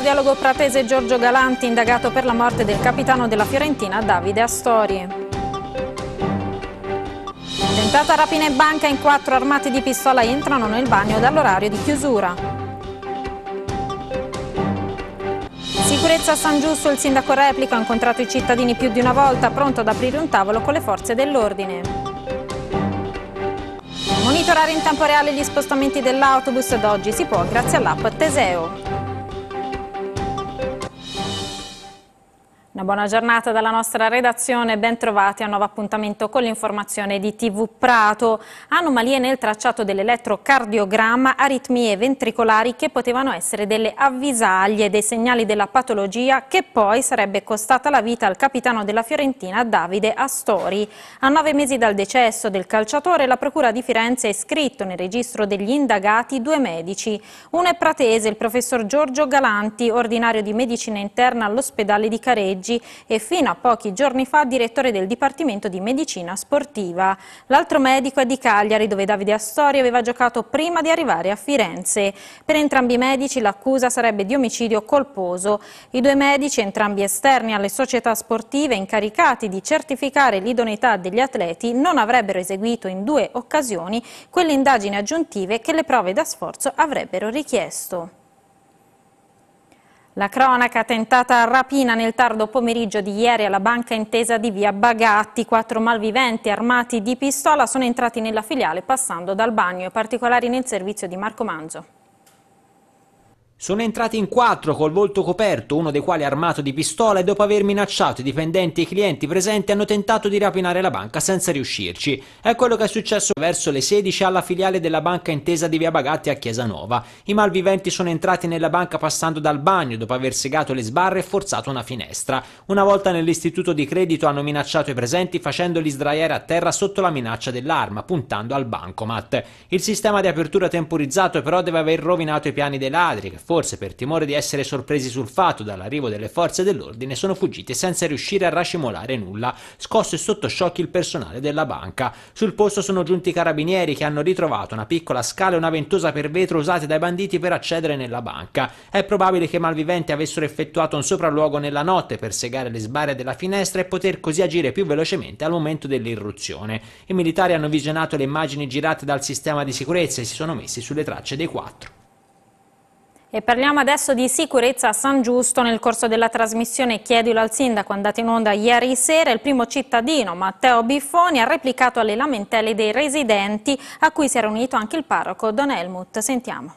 cardiologo pratese Giorgio Galanti, indagato per la morte del capitano della Fiorentina Davide Astori. Tentata rapina in banca in quattro armati di pistola entrano nel bagno dall'orario di chiusura. Sicurezza a San Giusto, il sindaco replica ha incontrato i cittadini più di una volta, pronto ad aprire un tavolo con le forze dell'ordine. Monitorare in tempo reale gli spostamenti dell'autobus ed oggi si può grazie all'app Teseo. Una buona giornata dalla nostra redazione, ben trovati a un nuovo appuntamento con l'informazione di TV Prato. Anomalie nel tracciato dell'elettrocardiogramma, aritmie ventricolari che potevano essere delle avvisaglie dei segnali della patologia che poi sarebbe costata la vita al capitano della Fiorentina Davide Astori. A nove mesi dal decesso del calciatore la Procura di Firenze ha iscritto nel registro degli indagati due medici. Uno è pratese, il professor Giorgio Galanti, ordinario di medicina interna all'ospedale di Careggi Parigi e fino a pochi giorni fa direttore del Dipartimento di Medicina Sportiva. L'altro medico è di Cagliari, dove Davide Astori aveva giocato prima di arrivare a Firenze. Per entrambi i medici l'accusa sarebbe di omicidio colposo. I due medici, entrambi esterni alle società sportive, incaricati di certificare l'idoneità degli atleti, non avrebbero eseguito in due occasioni quelle indagini aggiuntive che le prove da sforzo avrebbero richiesto. La cronaca tentata rapina nel tardo pomeriggio di ieri alla banca intesa di via Bagatti. Quattro malviventi armati di pistola sono entrati nella filiale passando dal bagno, particolari nel servizio di Marco Manzo. Sono entrati in quattro col volto coperto, uno dei quali armato di pistola e dopo aver minacciato i dipendenti e i clienti presenti hanno tentato di rapinare la banca senza riuscirci. È quello che è successo verso le 16 alla filiale della banca intesa di Via Bagatti a Chiesa Nuova. I malviventi sono entrati nella banca passando dal bagno dopo aver segato le sbarre e forzato una finestra. Una volta nell'istituto di credito hanno minacciato i presenti facendoli sdraiare a terra sotto la minaccia dell'arma, puntando al bancomat. Il sistema di apertura temporizzato però deve aver rovinato i piani dei ladri che forse per timore di essere sorpresi sul fatto dall'arrivo delle forze dell'ordine sono fuggiti senza riuscire a racimolare nulla, scosso e sotto shock il personale della banca. Sul posto sono giunti i carabinieri che hanno ritrovato una piccola scala e una ventosa per vetro usate dai banditi per accedere nella banca. È probabile che i malviventi avessero effettuato un sopralluogo nella notte per segare le sbarre della finestra e poter così agire più velocemente al momento dell'irruzione. I militari hanno visionato le immagini girate dal sistema di sicurezza e si sono messi sulle tracce dei quattro. E parliamo adesso di sicurezza a San Giusto. Nel corso della trasmissione Chiedilo al sindaco andata in onda ieri sera, il primo cittadino Matteo Biffoni ha replicato alle lamentele dei residenti a cui si era unito anche il parroco Don Helmut. Sentiamo.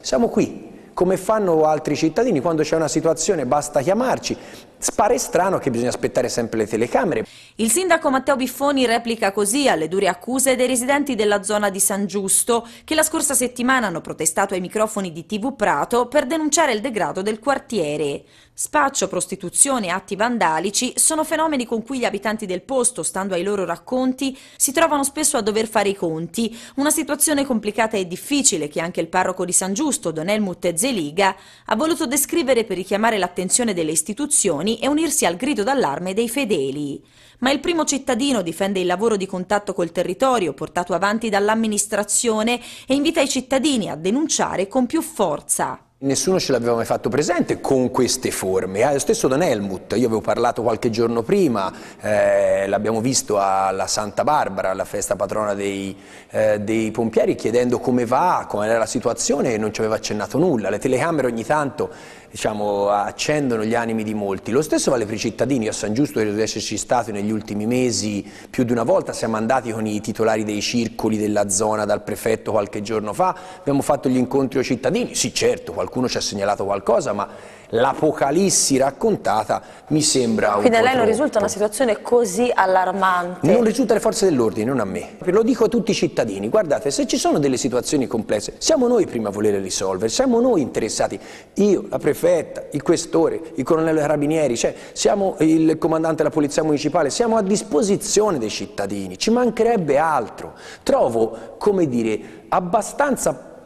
Siamo qui, come fanno altri cittadini, quando c'è una situazione basta chiamarci, Spare strano che bisogna aspettare sempre le telecamere. Il sindaco Matteo Biffoni replica così alle dure accuse dei residenti della zona di San Giusto, che la scorsa settimana hanno protestato ai microfoni di TV Prato per denunciare il degrado del quartiere. Spaccio, prostituzione e atti vandalici sono fenomeni con cui gli abitanti del posto, stando ai loro racconti, si trovano spesso a dover fare i conti. Una situazione complicata e difficile che anche il parroco di San Giusto, Don Helmut Zeliga, ha voluto descrivere per richiamare l'attenzione delle istituzioni istituzioni e unirsi al grido d'allarme dei fedeli. Ma il primo cittadino difende il lavoro di contatto col territorio portato avanti dall'amministrazione e invita i cittadini a denunciare con più forza. Nessuno ce l'aveva mai fatto presente con queste forme, eh, lo stesso Don Helmut, io avevo parlato qualche giorno prima, eh, l'abbiamo visto alla Santa Barbara, alla festa patrona dei, eh, dei pompieri, chiedendo come va, come era la situazione e non ci aveva accennato nulla, le telecamere ogni tanto diciamo, accendono gli animi di molti. Lo stesso vale per i cittadini, a San Giusto credo di esserci stato negli ultimi mesi più di una volta, siamo andati con i titolari dei circoli della zona dal prefetto qualche giorno fa, abbiamo fatto gli incontri con i cittadini, sì certo qualcuno ci ha segnalato qualcosa ma l'apocalissi raccontata mi sembra Quindi un po' a lei non troppo. risulta una situazione così allarmante? Non risulta alle forze dell'ordine, non a me. Lo dico a tutti i cittadini, guardate, se ci sono delle situazioni complesse, siamo noi prima a voler risolvere, siamo noi interessati, io, la prefetta, il questore, il colonnello carabinieri, cioè siamo il comandante della polizia municipale, siamo a disposizione dei cittadini, ci mancherebbe altro. Trovo, come dire, abbastanza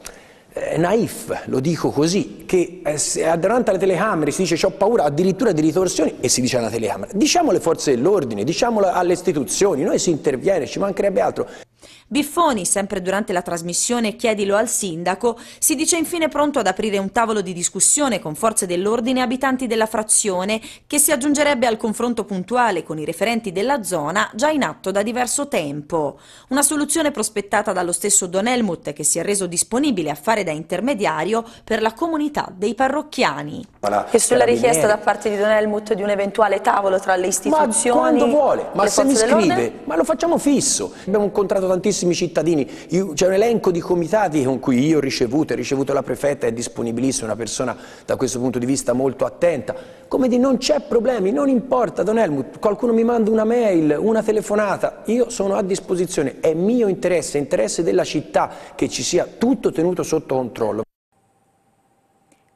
eh, naif, lo dico così, che eh, davanti alle telecamere si dice ho paura addirittura di ritorsioni e si dice alla telecamera. Diciamo alle forze dell'ordine, diciamolo alle istituzioni, noi si interviene, ci mancherebbe altro. Biffoni, sempre durante la trasmissione Chiedilo al sindaco, si dice infine pronto ad aprire un tavolo di discussione con forze dell'ordine e abitanti della frazione che si aggiungerebbe al confronto puntuale con i referenti della zona già in atto da diverso tempo. Una soluzione prospettata dallo stesso Don Helmut che si è reso disponibile a fare da intermediario per la comunità dei parrocchiani. E sulla richiesta da parte di Don Helmut di un eventuale tavolo tra le istituzioni... Ma quando vuole, ma se mi scrive, ma lo facciamo fisso. Abbiamo incontrato tantissimi tantissimi cittadini, c'è un elenco di comitati con cui io ho ricevuto, ho ricevuto la prefetta, è disponibilissima, una persona da questo punto di vista molto attenta. Come di non c'è problemi, non importa Don Helmut, qualcuno mi manda una mail, una telefonata, io sono a disposizione, è mio interesse, è interesse della città che ci sia tutto tenuto sotto controllo.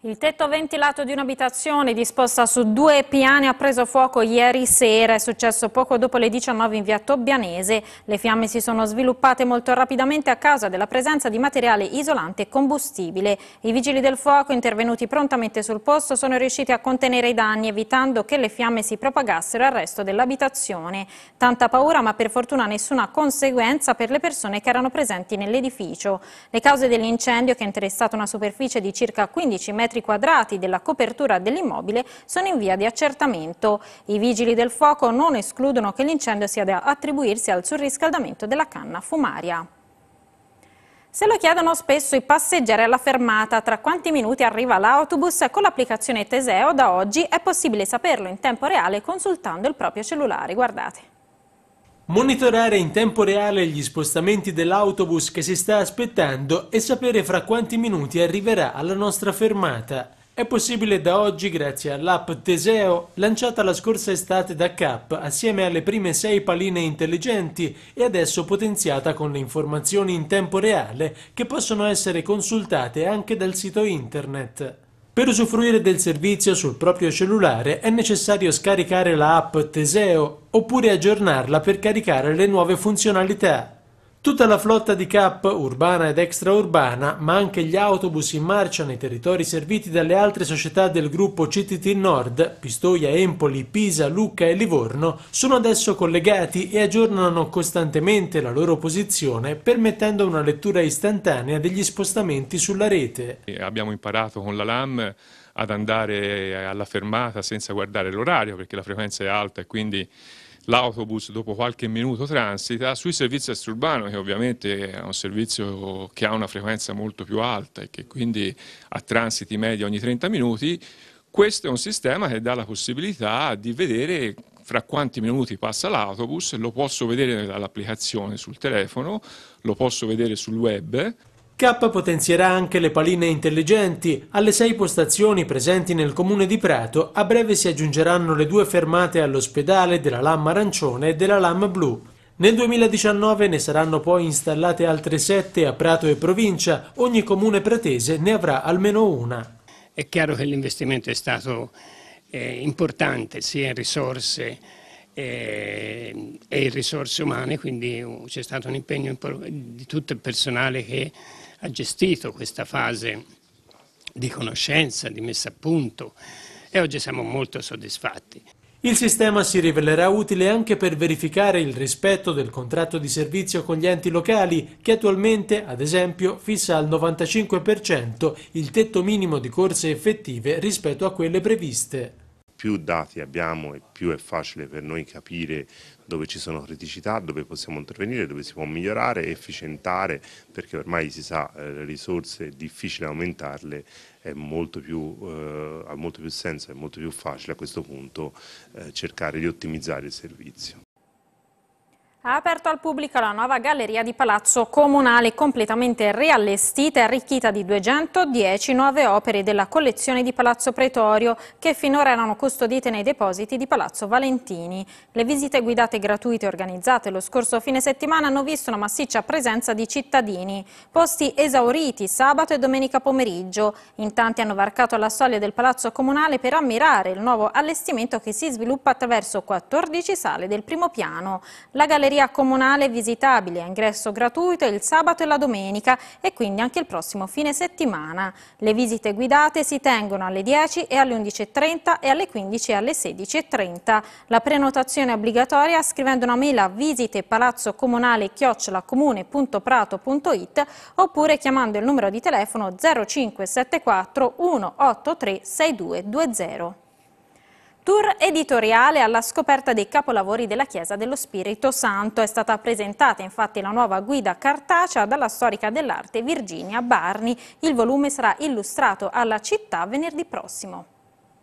Il tetto ventilato di un'abitazione disposta su due piani ha preso fuoco ieri sera, è successo poco dopo le 19 in via Tobbianese. Le fiamme si sono sviluppate molto rapidamente a causa della presenza di materiale isolante e combustibile. I vigili del fuoco intervenuti prontamente sul posto sono riusciti a contenere i danni evitando che le fiamme si propagassero al resto dell'abitazione. Tanta paura ma per fortuna nessuna conseguenza per le persone che erano presenti nell'edificio. Le cause dell'incendio che ha interessato una superficie di circa 15 metri metri quadrati della copertura dell'immobile sono in via di accertamento. I vigili del fuoco non escludono che l'incendio sia da attribuirsi al surriscaldamento della canna fumaria. Se lo chiedono spesso i passeggeri alla fermata tra quanti minuti arriva l'autobus, con l'applicazione Teseo da oggi è possibile saperlo in tempo reale consultando il proprio cellulare. Guardate. Monitorare in tempo reale gli spostamenti dell'autobus che si sta aspettando e sapere fra quanti minuti arriverà alla nostra fermata. È possibile da oggi grazie all'app Teseo, lanciata la scorsa estate da CAP assieme alle prime sei paline intelligenti e adesso potenziata con le informazioni in tempo reale che possono essere consultate anche dal sito internet. Per usufruire del servizio sul proprio cellulare è necessario scaricare la app Teseo oppure aggiornarla per caricare le nuove funzionalità. Tutta la flotta di CAP, urbana ed extraurbana, ma anche gli autobus in marcia nei territori serviti dalle altre società del gruppo CTT Nord, Pistoia, Empoli, Pisa, Lucca e Livorno, sono adesso collegati e aggiornano costantemente la loro posizione, permettendo una lettura istantanea degli spostamenti sulla rete. Abbiamo imparato con la LAM ad andare alla fermata senza guardare l'orario perché la frequenza è alta e quindi l'autobus dopo qualche minuto transita, sui servizi extraurbano che ovviamente è un servizio che ha una frequenza molto più alta e che quindi ha transiti medi ogni 30 minuti, questo è un sistema che dà la possibilità di vedere fra quanti minuti passa l'autobus, lo posso vedere dall'applicazione sul telefono, lo posso vedere sul web K potenzierà anche le paline intelligenti. Alle sei postazioni presenti nel comune di Prato a breve si aggiungeranno le due fermate all'ospedale della LAM arancione e della LAM blu. Nel 2019 ne saranno poi installate altre sette a Prato e provincia, ogni comune pratese ne avrà almeno una. È chiaro che l'investimento è stato eh, importante sia in risorse eh, e risorse umane, quindi uh, c'è stato un impegno di tutto il personale che ha gestito questa fase di conoscenza, di messa a punto e oggi siamo molto soddisfatti. Il sistema si rivelerà utile anche per verificare il rispetto del contratto di servizio con gli enti locali, che attualmente, ad esempio, fissa al 95% il tetto minimo di corse effettive rispetto a quelle previste più dati abbiamo e più è facile per noi capire dove ci sono criticità, dove possiamo intervenire, dove si può migliorare, efficientare, perché ormai si sa eh, le risorse è difficile aumentarle, è molto più, eh, ha molto più senso, è molto più facile a questo punto eh, cercare di ottimizzare il servizio. Ha aperto al pubblico la nuova galleria di Palazzo Comunale completamente riallestita e arricchita di 210 nuove opere della collezione di Palazzo Pretorio che finora erano custodite nei depositi di Palazzo Valentini. Le visite guidate gratuite organizzate lo scorso fine settimana hanno visto una massiccia presenza di cittadini. Posti esauriti sabato e domenica pomeriggio. In tanti hanno varcato la soglia del Palazzo Comunale per ammirare il nuovo allestimento che si sviluppa attraverso 14 sale del primo piano. La galleria galleria comunale visitabile a ingresso gratuito il sabato e la domenica e quindi anche il prossimo fine settimana. Le visite guidate si tengono alle 10 e alle 11.30 e alle 15 e alle 16.30. La prenotazione è obbligatoria scrivendo una mail a visite palazzo comunale chiocciolacomune.prato.it oppure chiamando il numero di telefono 0574 183 6220. Tour editoriale alla scoperta dei capolavori della Chiesa dello Spirito Santo. È stata presentata infatti la nuova guida cartacea dalla storica dell'arte Virginia Barni. Il volume sarà illustrato alla città venerdì prossimo.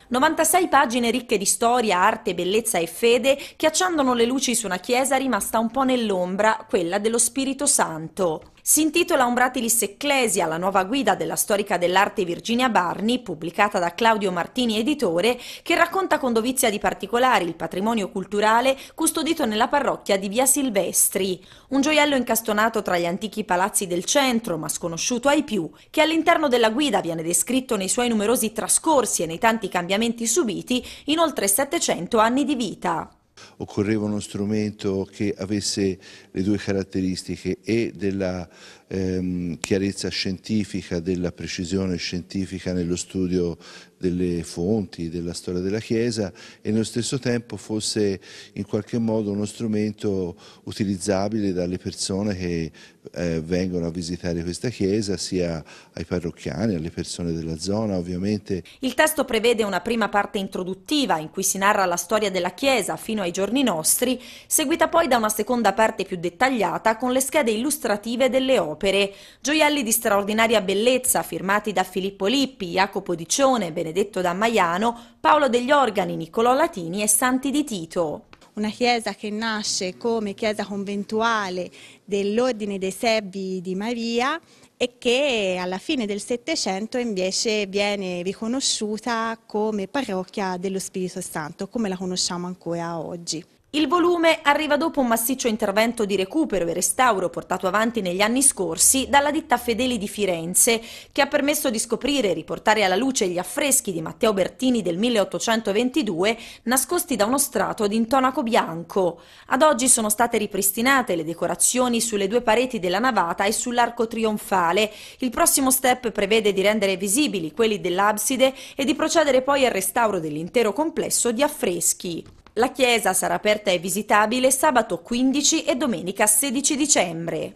96 pagine ricche di storia, arte, bellezza e fede che accendono le luci su una chiesa rimasta un po' nell'ombra, quella dello Spirito Santo. Si intitola Umbratilis Ecclesia, la nuova guida della storica dell'arte Virginia Barni, pubblicata da Claudio Martini Editore, che racconta con dovizia di particolari il patrimonio culturale custodito nella parrocchia di Via Silvestri, un gioiello incastonato tra gli antichi palazzi del centro, ma sconosciuto ai più, che all'interno della guida viene descritto nei suoi numerosi trascorsi e nei tanti cambiamenti subiti in oltre 700 anni di vita occorreva uno strumento che avesse le due caratteristiche e della ehm, chiarezza scientifica, della precisione scientifica nello studio delle fonti, della storia della Chiesa e nello stesso tempo fosse in qualche modo uno strumento utilizzabile dalle persone che eh, vengono a visitare questa chiesa, sia ai parrocchiani, alle persone della zona ovviamente. Il testo prevede una prima parte introduttiva in cui si narra la storia della chiesa fino ai giorni nostri, seguita poi da una seconda parte più dettagliata con le schede illustrative delle opere, gioielli di straordinaria bellezza firmati da Filippo Lippi, Jacopo Dicione, Benedetto da Maiano, Paolo degli Organi, Niccolò Latini e Santi di Tito una chiesa che nasce come chiesa conventuale dell'Ordine dei Servi di Maria e che alla fine del Settecento invece viene riconosciuta come parrocchia dello Spirito Santo, come la conosciamo ancora oggi. Il volume arriva dopo un massiccio intervento di recupero e restauro portato avanti negli anni scorsi dalla ditta Fedeli di Firenze, che ha permesso di scoprire e riportare alla luce gli affreschi di Matteo Bertini del 1822 nascosti da uno strato di intonaco bianco. Ad oggi sono state ripristinate le decorazioni sulle due pareti della navata e sull'arco trionfale. Il prossimo step prevede di rendere visibili quelli dell'abside e di procedere poi al restauro dell'intero complesso di affreschi. La chiesa sarà aperta e visitabile sabato 15 e domenica 16 dicembre.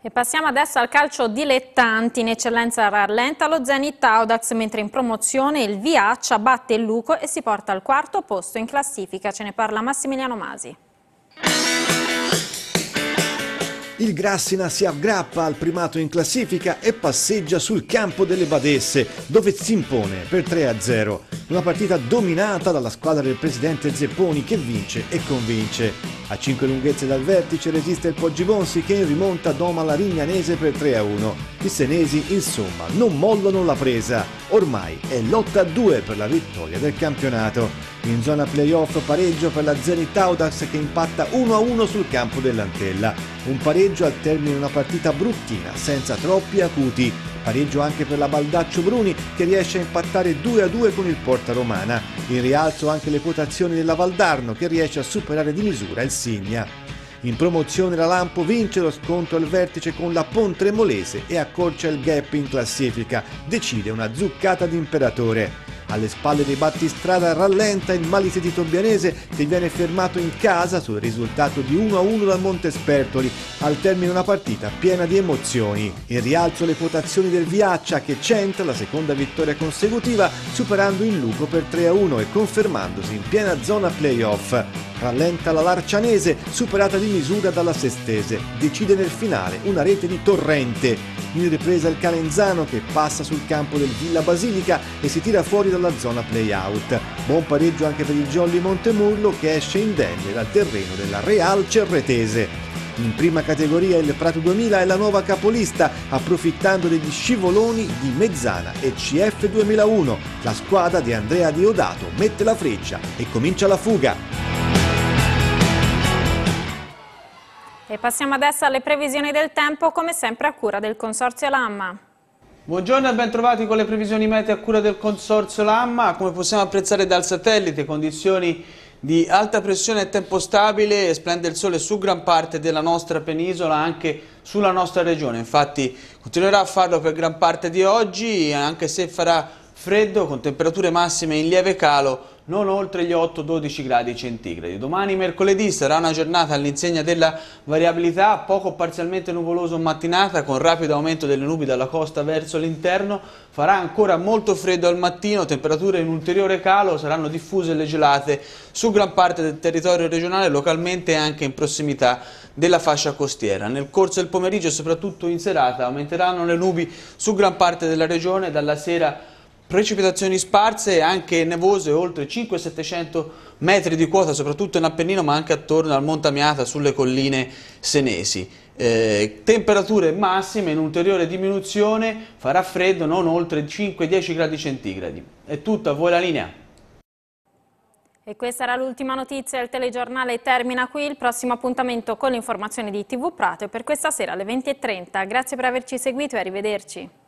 E passiamo adesso al calcio dilettanti. In eccellenza rallenta lo Zenit Audax, mentre in promozione il Viaccia batte il Luco e si porta al quarto posto in classifica. Ce ne parla Massimiliano Masi. Il Grassina si aggrappa al primato in classifica e passeggia sul campo delle Badesse, dove si impone per 3-0. Una partita dominata dalla squadra del presidente Zepponi che vince e convince. A 5 lunghezze dal vertice resiste il Poggibonsi che in rimonta doma la Rignanese per 3-1. I senesi, insomma, non mollano la presa. Ormai è lotta a 2 per la vittoria del campionato. In zona playoff pareggio per la Zenit Audax che impatta 1-1 sul campo dell'Antella. Un pareggio al termine di una partita bruttina, senza troppi acuti. Pareggio anche per la Baldaccio Bruni che riesce a impattare 2-2 con il Porta Romana. In rialzo anche le quotazioni della Valdarno che riesce a superare di misura il Signa. In promozione la Lampo vince lo scontro al vertice con la Pontremolese e accorcia il gap in classifica. Decide una zuccata di imperatore. Alle spalle dei battistrada rallenta il Malise di Tobbianese che viene fermato in casa sul risultato di 1-1 dal Montespertoli al termine una partita piena di emozioni. In rialzo le quotazioni del Viaccia che centra la seconda vittoria consecutiva superando il Luco per 3-1 e confermandosi in piena zona playoff. Rallenta la Larcianese superata di misura dalla Sestese. Decide nel finale una rete di Torrente in ripresa il Calenzano che passa sul campo del Villa Basilica e si tira fuori dalla zona play-out. Buon pareggio anche per il Jolly Montemurlo che esce indenne dal terreno della Real Cerretese. In prima categoria il Prato 2000 è la nuova capolista, approfittando degli scivoloni di Mezzana e CF 2001. La squadra di Andrea Diodato mette la freccia e comincia la fuga. E passiamo adesso alle previsioni del tempo, come sempre a cura del Consorzio Lamma. Buongiorno e ben trovati con le previsioni meteo a cura del Consorzio Lamma. Come possiamo apprezzare dal satellite, condizioni di alta pressione e tempo stabile, splende il sole su gran parte della nostra penisola, anche sulla nostra regione, infatti continuerà a farlo per gran parte di oggi, anche se farà freddo con temperature massime in lieve calo non oltre gli 8-12 gradi centigradi. Domani mercoledì sarà una giornata all'insegna della variabilità, poco parzialmente nuvoloso mattinata con rapido aumento delle nubi dalla costa verso l'interno, farà ancora molto freddo al mattino, temperature in ulteriore calo, saranno diffuse le gelate su gran parte del territorio regionale, localmente anche in prossimità della fascia costiera. Nel corso del pomeriggio e soprattutto in serata aumenteranno le nubi su gran parte della regione, dalla sera Precipitazioni sparse e anche nevose oltre 500-700 metri di quota, soprattutto in Appennino ma anche attorno al Montamiata sulle colline senesi. Eh, temperature massime in ulteriore diminuzione, farà freddo non oltre 5-10 gradi centigradi. È tutto, a voi la linea. E questa era l'ultima notizia, il telegiornale termina qui, il prossimo appuntamento con le informazioni di TV Prato per questa sera alle 20.30. Grazie per averci seguito e arrivederci.